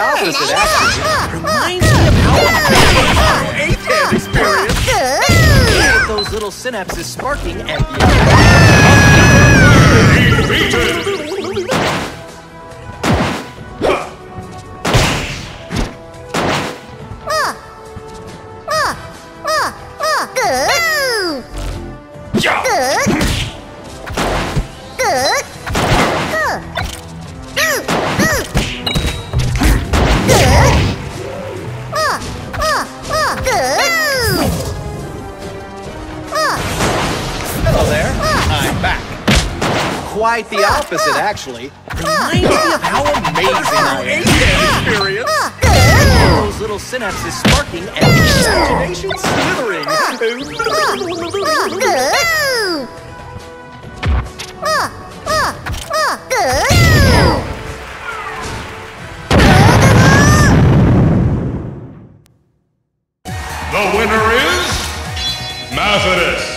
opposite, actually. Reminds me of how amazing eighth-hand experience. Those little synapses sparking and the Quite the opposite, actually. Reminds me of how amazing I am. experience. Those little synapses sparking and imagination slithering. The winner is Methodist.